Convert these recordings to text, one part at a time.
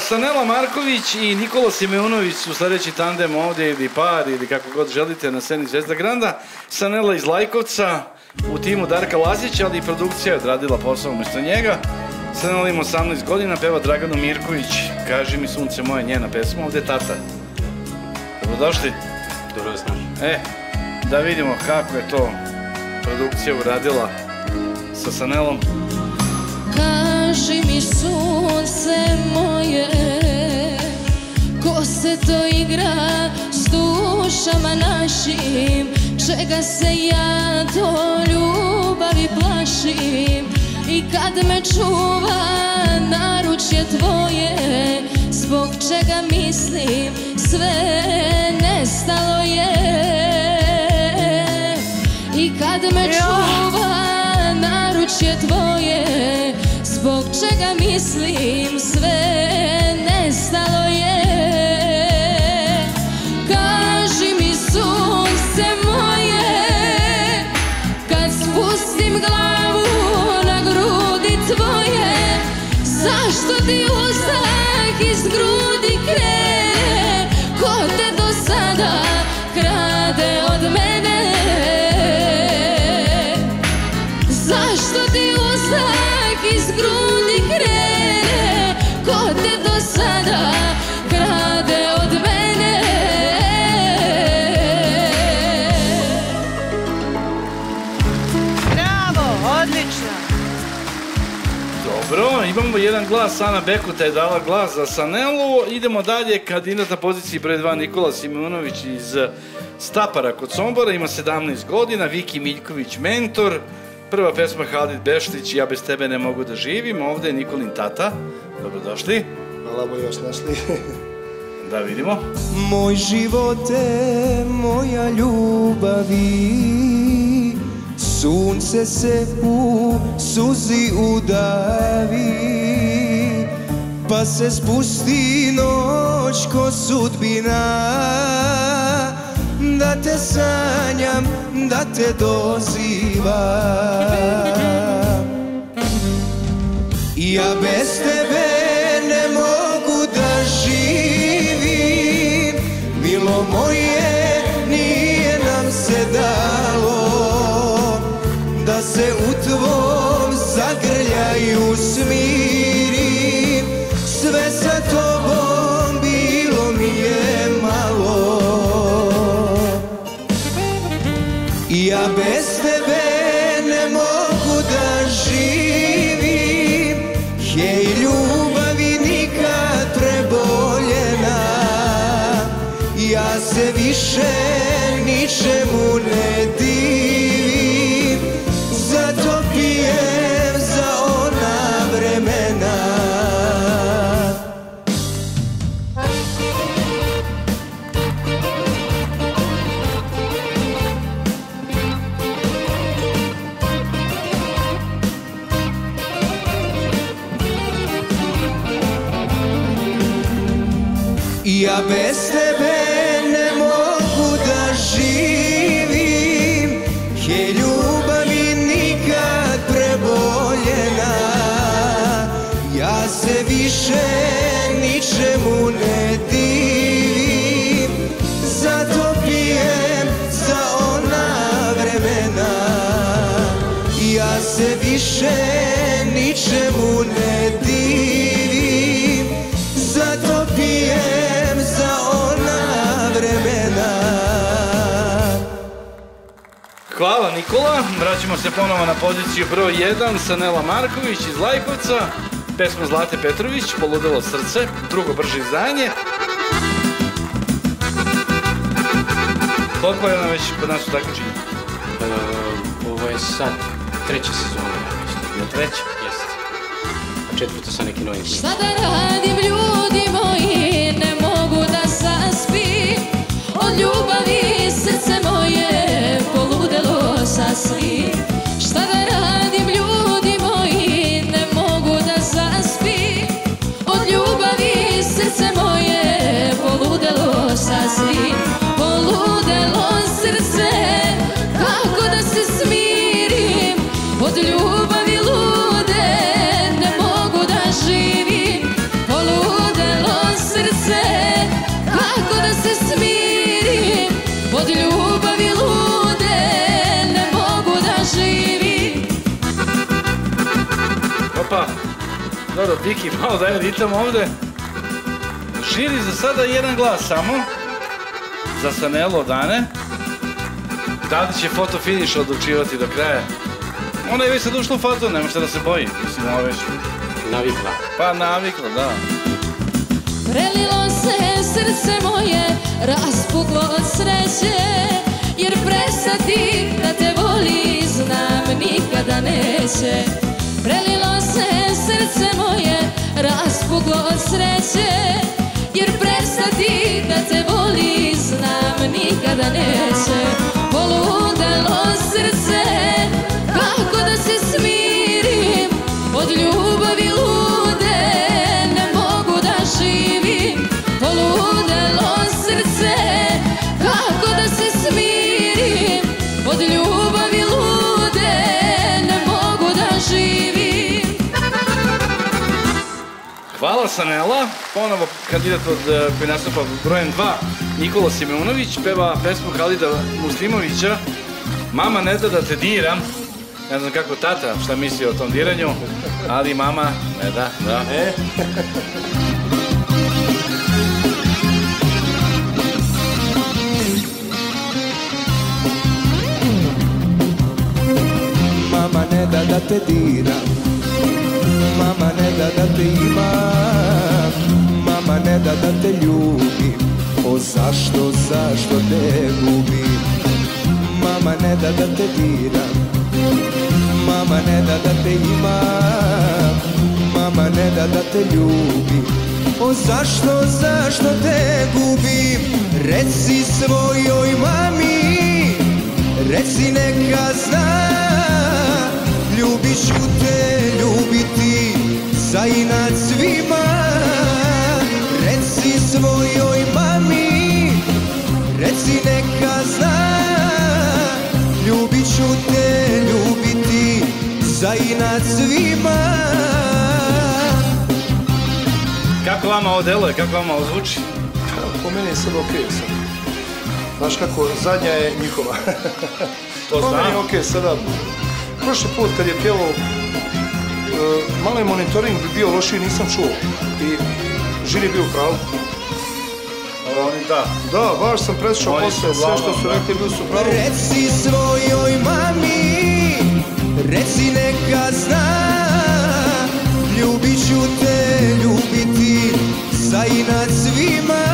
Sanela Marković i Nikola Simeunović su sledeći tandem ovde ili par ili kako god želite na sceni Zvezda Granda. Sanela iz Lajkovca u timu Darka Lazića, ali i produkcija je odradila posao umesto njega. Sanela ima 18 godina, peva Draganu Mirković. Kaži mi sunce moje, njena pesma, ovde je tata. Dobrodošli. Dobro vas našli. E, da vidimo kako je to produkcija uradila sa Sanelom. Našim Čega se ja to ljubavi plašim. I kad me čuva naručje tvoje Zbog čega mislim sve nestalo je. I kad me čuva naručje tvoje Zbog čega mislim sve nestalo je ti uzdah iz grudi krene Dobro, imamo jedan glas, Ana Bekuta je dala glas za Sanelu. Idemo dalje, kandidat na poziciji broj 2 Nikola Simonović iz Stapara kod Sombora, ima 17 godina, Viki Miljković mentor. Prva pesma Halid Beštić, Ja bez tebe ne mogu da živim, ovde je Nikolin tata. Dobrodošli, Hvala bolje vas našli. da vidimo. Moj živote, moja ljubavi, sunce se u suzi udavi, pa se spusti noć ko sudbina, da te sanjam, da te dozivam. Ja bez tebe ne mogu da živim Milo moje više ničemu ne divim Zato pijem za ona vremena. Ja bez tebe ne mogu da živim preboljena. Ja se više ničemu ne divim ona vremena. Ja se više ničemu ne divim Nikola, vraćamo se ponovo na poziciju broj 1, Sanela Marković iz Lajkovca, pesma Zlate Petrović, Poludelo srce, drugo brže izdanje. Koliko je ona već kod nas u takmičenju? E, ovo je sad treća sezona, ja mislim. Je treća? Jeste. A četvrta sa nekim novim. Šta da radim ljudi moji, ne mogu da zaspim Od ljubavi poludelo Dobro, Diki, malo daj ritam ovde. Žiri za sada jedan glas samo. Za Sanelo Dane. Da li će foto finish odlučivati do kraja? Ona je već sad ušla u fazu, nema šta da se boji. Mislim, ona već... Navikla. Pa navikla, da. Prelilo se srce moje, raspuklo od sreće Jer prestati da te voli, znam nikada neće Prelilo se srce moje, raspuklo od sreće Jer prestati da te voli, znam nikada neće. Poludelo srce, kako da se smirim Od ljubavi Sanela, ponovo kandidat od eh, koji nastupa brojem 2, Nikola Simeunović, peva pesmu Halida Muslimovića, Mama ne da da te diram, ne znam kako tata šta misli o tom diranju, ali mama ne da, da. E? Mama ne da da te diram Mama ne da da te imam ne da da te ljubim. O zašto, zašto te gubim? Mama ne da da te diram Mama ne da da te imam. Mama ne da da te ljubim. O zašto, zašto te gubim? Reci svojoj mami. Reci neka zna. Ljubit ću te ljubiti Za inat svima svojoj mami Reci neka zna Ljubit ću te ljubiti Za inat svima Kako vama ovo deluje, kako vama ovo zvuči? Po meni je sad okej sad. Znaš kako, zadnja je njihova. To po meni je znam. okej sada. Prošli put kad je pjevao, e, malo je monitoring bi bio lošiji, nisam čuo. I žiri bio u pravu. Da. Da, baš sam preslušao Oni posle, sve što su rekli bili su u pravu. Reci svojoj mami Reci neka zna Ljubit ću te ljubiti Za inat svima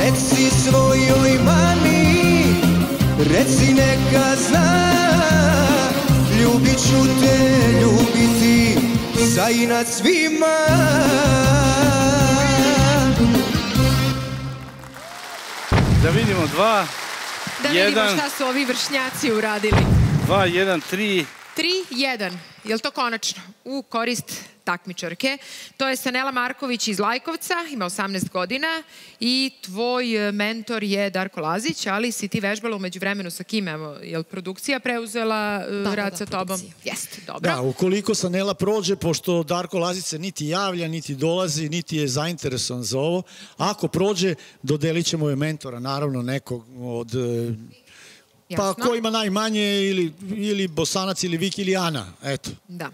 Reci svojoj mami Reci neka zna Ljubit ću te ljubiti Za inat svima Da vidimo, dva, Da vidimo Jedan. šta su ovi vršnjaci uradili. dva, jedan, tri. 3-1. Je li to konačno? U korist takmičarke. To je Sanela Marković iz Lajkovca, ima 18 godina i tvoj e, mentor je Darko Lazić, ali si ti vežbala umeđu vremenu sa kim? Evo, je li produkcija preuzela e, da, rad da, sa tobom? produkcija. Jeste, dobro. Da, ukoliko Sanela prođe, pošto Darko Lazić se niti javlja, niti dolazi, niti je zainteresovan za ovo, ako prođe, dodelit ćemo joj mentora, naravno nekog od... Pa Jasno. ko ima najmanje, ili, ili Bosanac, ili Viki, ili Ana, eto. Da.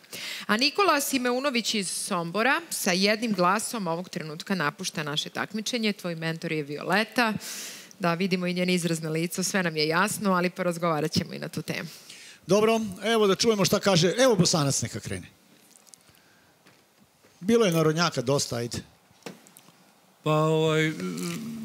A Nikola Simeunović iz Sombora sa jednim glasom ovog trenutka napušta naše takmičenje. Tvoj mentor je Violeta. Da, vidimo i njen izraz na licu, sve nam je jasno, ali porazgovarat ćemo i na tu temu. Dobro, evo da čujemo šta kaže. Evo Bosanac neka krene. Bilo je narodnjaka dosta, ajde. Pa ovaj,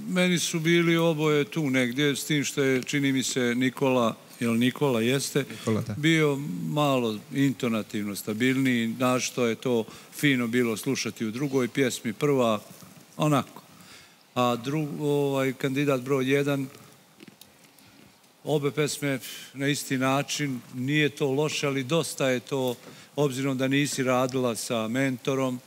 meni su bili oboje tu negdje, s tim što je, čini mi se, Nikola, jel Nikola jeste, Nikola, da. bio malo intonativno stabilniji, na što je to fino bilo slušati u drugoj pjesmi, prva onako. A drug, ovaj, kandidat broj jedan, obe pesme na isti način, nije to loše, ali dosta je to, obzirom da nisi radila sa mentorom,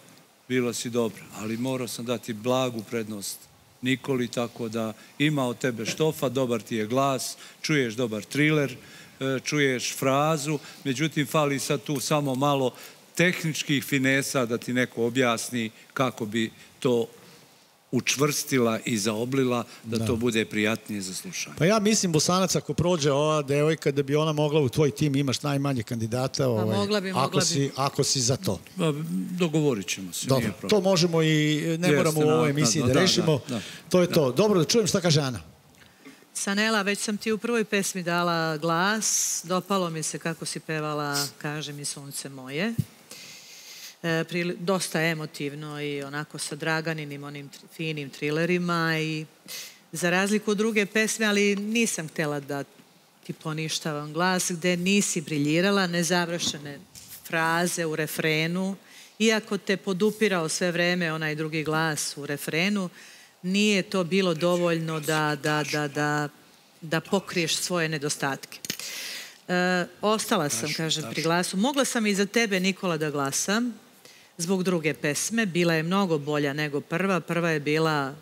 bila si dobra, ali morao sam dati blagu prednost Nikoli, tako da ima od tebe štofa, dobar ti je glas, čuješ dobar triler, e, čuješ frazu, međutim fali sad tu samo malo tehničkih finesa da ti neko objasni kako bi to učvrstila i zaoblila da, to bude prijatnije za slušanje. Pa ja mislim, Bosanac, ako prođe ova devojka, da bi ona mogla u tvoj tim imaš najmanje kandidata. Ovaj, mogla bi, ako mogla bi. si, Ako si za to. Pa, Dogovorit ćemo se, Dobro, to možemo i ne Jeste, moramo u ovoj naknadno, emisiji da, da, rešimo. da, da. To je to. Dobro, da čujem šta kaže Ana. Sanela, već sam ti u prvoj pesmi dala glas. Dopalo mi se kako si pevala Kaže mi sunce moje. E, prili- dosta emotivno i onako sa Draganinim onim finim trilerima i za razliku od druge pesme, ali nisam htela da ti poništavam glas, gde nisi briljirala, nezavršene fraze u refrenu, iako te podupirao sve vreme onaj drugi glas u refrenu, nije to bilo dovoljno da, da, da, da, da pokriješ svoje nedostatke. E, ostala sam, kažem, pri glasu. Mogla sam i za tebe, Nikola, da glasam zbog druge pesme. Bila je mnogo bolja nego prva. Prva je bila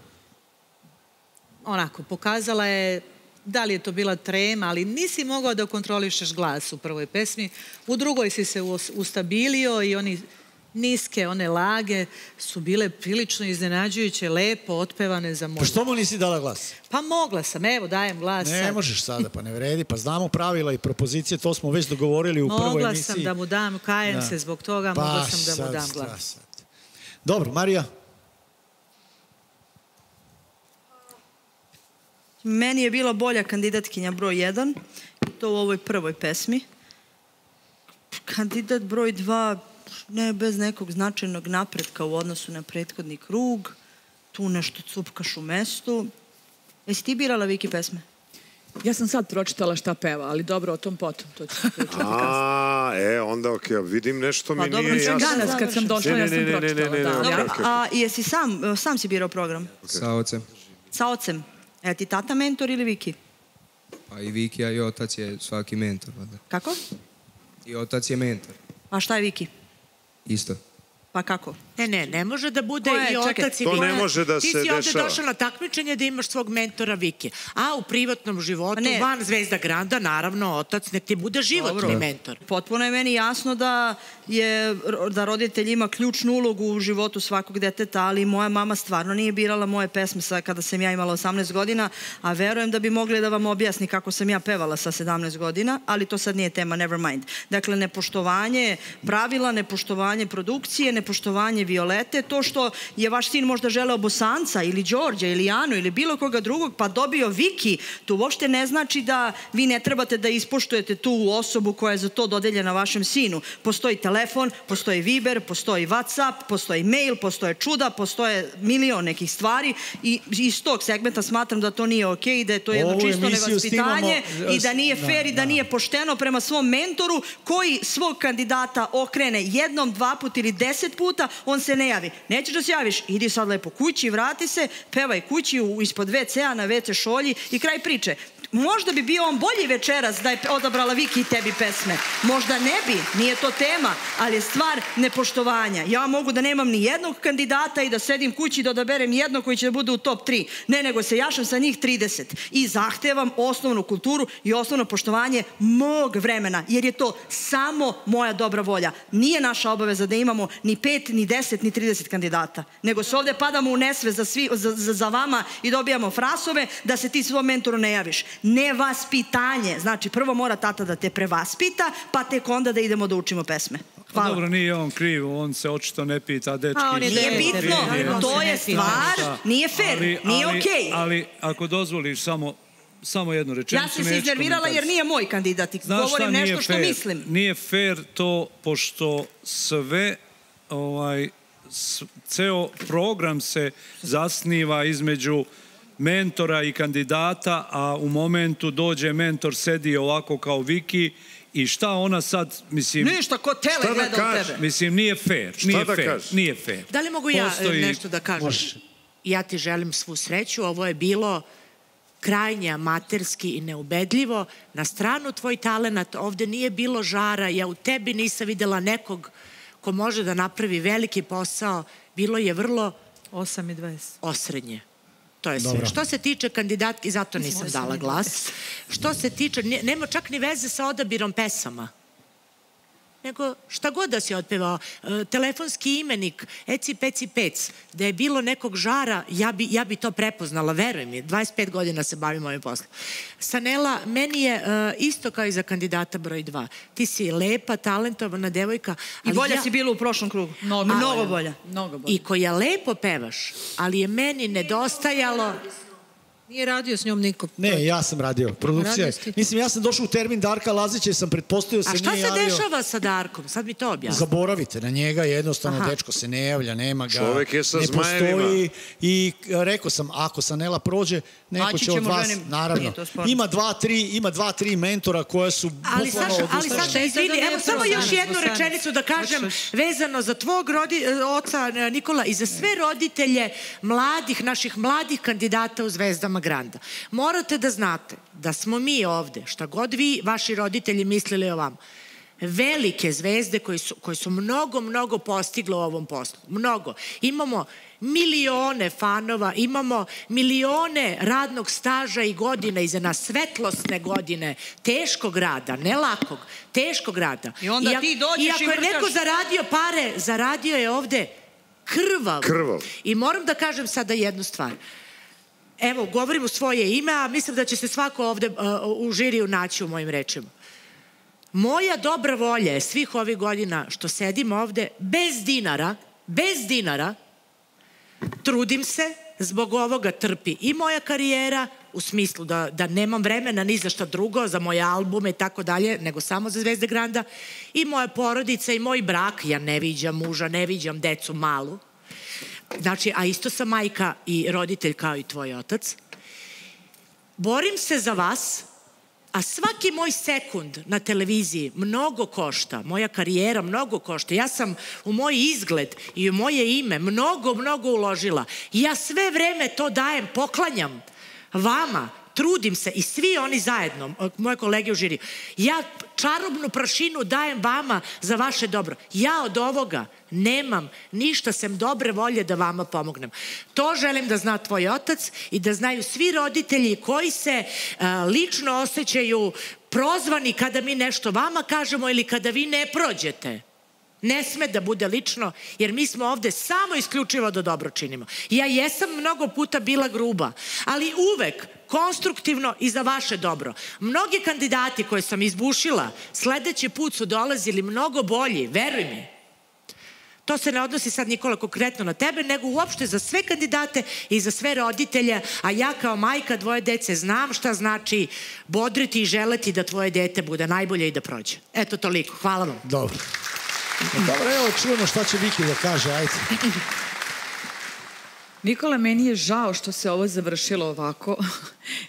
onako, pokazala je da li je to bila trema, ali nisi mogao da kontrolišeš glas u prvoj pesmi. U drugoj si se us- ustabilio i oni niske, one lage su bile prilično iznenađujuće, lepo otpevane za moj. Pa što mu nisi dala glas? Pa mogla sam, evo dajem glas. Ne sad. možeš sada, pa ne vredi. Pa znamo pravila i propozicije, to smo već dogovorili u prvoj Mogla emisiji. sam da mu dam, kajem Da. se zbog toga, Pa mogla sam da mu dam glas. sad? Dobro, Marija. Meni je bila bolja kandidatkinja broj 1, to u ovoj prvoj pesmi. Kandidat broj 2, ne bez nekog značajnog napretka u odnosu na prethodni krug. Tu nešto cupkaš u mestu. Jesi ti birala Viki pesme? Ja sam sad pročitala šta peva, ali dobro, o tom potom. To ću pričati. A, e, onda ok, vidim nešto mi Pa dobro, nije jasno. Danas kad sam došla, Ne, ja ne, sam ne, ne, ne, pročitala. ne, ne, da. ok, Dobro, ok. a jesi sam, sam si birao program? Sa ocem. Sa ocem. E, ti tata mentor ili Viki? Pa i Viki, a i otac je svaki mentor. valjda. Kako? I otac je mentor. A šta je Viki? Isto. Pa kako? Ne, ne, ne može da bude i Čekaj. otac i To ne može da Ti se si ovde dešava. došao na takmičenje da imaš svog mentora Viki. A u privatnom životu, Ne. van Zvezda Granda, naravno, otac nek ti bude životni Dobro. mentor. Potpuno je meni jasno da je da roditelj ima ključnu ulogu u životu svakog deteta, ali moja mama stvarno nije birala moje pesme sa, kada sam ja imala 18 godina, a verujem da bi mogli da vam objasni kako sam ja pevala sa 17 godina, ali to sad nije tema, never mind. Dakle, nepoštovanje pravila, nepoštovanje produkcije, nepoštovanje Violete, to što je vaš sin možda želeo Bosanca ili Đorđa ili Janu ili bilo koga drugog, pa dobio Viki, to uopšte ne znači da vi ne trebate da ispoštujete tu osobu koja je za to dodeljena vašem sinu. Postoji telefon, postoji Viber, postoji Whatsapp, postoji mail, postoje čuda, postoje milion nekih stvari i iz tog segmenta smatram da to nije okej i da je to jedno Ovu čisto nevaspitanje snimamo, i da nije da, fair i da da. nije pošteno prema svom mentoru koji svog kandidata okrene jednom, dva puta ili puta, on se ne javi. Nećeš da se javiš, idi sad lepo kući, vrati se, pevaj kući ispod WC-a na WC šolji i kraj priče. Možda bi bio on bolji večeras da je odabrala Viki i tebi pesme. Možda ne bi, nije to tema, ali je stvar nepoštovanja. Ja mogu da nemam ni jednog kandidata i da sedim kući da odaberem jednog koji će da bude u top 3. Ne, nego se jašam sa njih 30 i zahtevam osnovnu kulturu i osnovno poštovanje mog vremena, jer je to samo moja dobra volja. Nije naša obaveza da imamo ni 5, ni 10, ni 30 kandidata, nego se ovde padamo u nesve za, svi, za, za, za vama i dobijamo frasove da se ti svom mentoru ne javiš. Nevaspitanje. Znači, prvo mora tata da te prevaspita, pa tek onda da idemo da učimo pesme. Hvala. dobro, nije on kriv, on se očito ne pita, dečki. A on je Nije bitno, to je stvar, nije fair, nije ali, okej. Ali ako dozvoliš samo, samo jednu rečenicu. Ja sam se iznervirala jer nije moj kandidat i Znaš šta govorim nije nešto što fair? mislim. Nije fair to, pošto sve, ovaj, s- ceo program se zasniva između mentora i kandidata, a u momentu dođe mentor, sedi ovako kao Viki i šta ona sad, mislim... Ništa, ko tele gleda u tebe. Mislim, nije fair, nije da fair, kažeš? nije fair. Da li mogu ja Postoji- e, nešto da kažem? Ja ti želim svu sreću. Ovo je bilo krajnje amaterski i neubedljivo. Na stranu tvoj talenat, ovde nije bilo žara, ja u tebi nisam videla nekog ko može da napravi veliki posao. Bilo je vrlo 8 i 20. osrednje. To je sve. Dobro. Što se tiče kandidatki, zato nisam Osam dala glas. Što se tiče, ne- nema čak ni veze sa odabirom pesama. Nego šta god da si otpevao. E, telefonski imenik, eci peci pec, da je bilo nekog žara, ja bi, ja bi to prepoznala, veruj mi, 25 godina se bavim ovim poslom. Sanela, meni je e, isto kao i za kandidata broj 2. Ti si lepa, talentovana devojka. I bolja ja- si bila u prošlom krugu. Mnogo, Mnogo bolja. Mnogo bolje. I koja lepo pevaš, ali je meni nedostajalo... Nije radio s njom niko. Ne, ja sam radio. Produkcija. Radio. Mislim, ja sam došao u termin Darka Lazića i sam pretpostavio se A šta nije se javio. dešava sa Darkom? Sad mi to objasni. Zaboravite na njega, jednostavno Aha. dečko se ne javlja, nema ga. Čovek je sa ne zmajevima. postoji i rekao sam, ako Sanela prođe, neko će od vas, žene, naravno. nije. Ima dva, tri, ima dva, tri mentora koja su Ali bukvalno Saša, ali. Saša, izvini, evo samo još jednu rečenicu da kažem vezano za tvog rodi, e, oca e, Nikola i za sve roditelje mladih, naših mladih kandidata u Zvezdama Granda. Morate da znate da smo mi ovde, šta god vi, vaši roditelji mislili o vam, velike zvezde koji su, koji su mnogo, mnogo postigle u ovom poslu. Mnogo. Imamo milione fanova, imamo milione radnog staža i godina iza nas, svetlosne godine, teškog rada, ne lakog, teškog rada. I onda ak- ti dođeš I i ako je neko zaradio pare, zaradio je ovde krvav. Krvav. I moram da kažem sada jednu stvar. Evo, govorim u svoje ime, a mislim da će se svako ovde uh, u žiriju naći u mojim rečima. Moja dobra volja je svih ovih godina što sedim ovde bez dinara, bez dinara, trudim se, zbog ovoga trpi i moja karijera, u smislu da, da nemam vremena ni za šta drugo, za moje albume i tako dalje, nego samo za Zvezde Granda, i moja porodica i moj brak, ja ne viđam muža, ne viđam decu malu, znači, a isto sam majka i roditelj kao i tvoj otac, borim se za vas, a svaki moj sekund na televiziji mnogo košta, moja karijera mnogo košta. Ja sam u moj izgled i u moje ime mnogo, mnogo uložila. I ja sve vreme to dajem, poklanjam vama, trudim se i svi oni zajedno, moje kolege u žiri. Ja čarobnu prašinu dajem vama za vaše dobro. Ja od ovoga nemam ništa sem dobre volje da vama pomognem. To želim da zna tvoj otac i da znaju svi roditelji koji se a, lično osjećaju prozvani kada mi nešto vama kažemo ili kada vi ne prođete. Ne sme da bude lično, jer mi smo ovde samo isključivo da dobro činimo. Ja jesam mnogo puta bila gruba, ali uvek konstruktivno i za vaše dobro. Mnogi kandidati koje sam izbušila, sledeći put su dolazili mnogo bolji, veruj mi. To se ne odnosi sad Nikola konkretno na tebe, nego uopšte za sve kandidate i za sve roditelje, a ja kao majka dvoje dece znam šta znači bodriti i želeti da tvoje dete bude najbolje i da prođe. Eto toliko. Hvala vam. Dobro. Dobro, evo čujemo šta će Viki da kaže, ajde. Nikola, meni je žao što se ovo završilo ovako.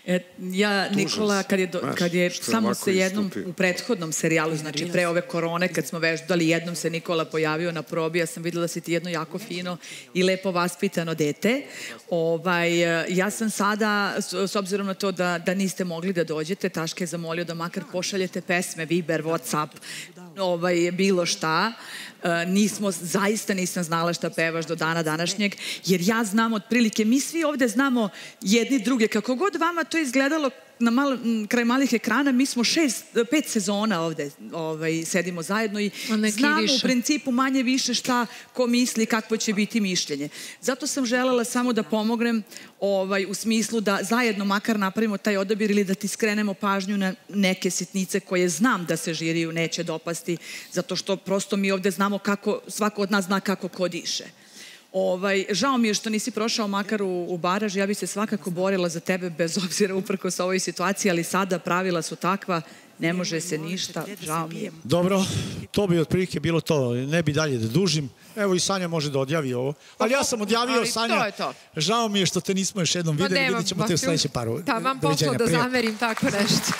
E, ja, Nikola, kad je, do, kad je samo se jednom istupio. u prethodnom serijalu, znači pre ove korone, kad smo vežbali, jednom se Nikola pojavio na probi, ja sam videla da si ti jedno jako fino i lepo vaspitano dete. Ovaj, e, ja sam sada, s, s obzirom na to da, da niste mogli da dođete, Taške je zamolio da makar pošaljete pesme, Viber, Whatsapp, ovaj, bilo šta. E, nismo, zaista nisam znala šta pevaš do dana današnjeg, jer ja znam otprilike, mi svi ovde znamo jedni druge, kako god vama to izgledalo na malo, kraj malih ekrana, mi smo šest, pet sezona ovde ovaj, sedimo zajedno i znamo u principu manje više šta ko misli, kakvo će biti mišljenje. Zato sam želela samo da pomognem ovaj, u smislu da zajedno makar napravimo taj odabir ili da ti skrenemo pažnju na neke sitnice koje znam da se žiriju neće dopasti, zato što prosto mi ovde znamo kako, svako od nas zna kako ko diše. Ovaj, žao mi je što nisi prošao makar u, u baraž, ja bi se svakako borila za tebe bez obzira uprko sa ovoj situaciji, ali sada pravila su takva, ne može se ništa, žao mi je. Dobro, to bi otprilike bilo to. Ne bi dalje da dužim. Evo i Sanja može da odjavi ovo. Ali ja sam odjavio Ali Sanja. to je to. Žao mi je što te nismo još jednom videli. Vidjet ćemo te u sledećem paru. Taman Doviđenja, pošlo da zamerim tako nešto.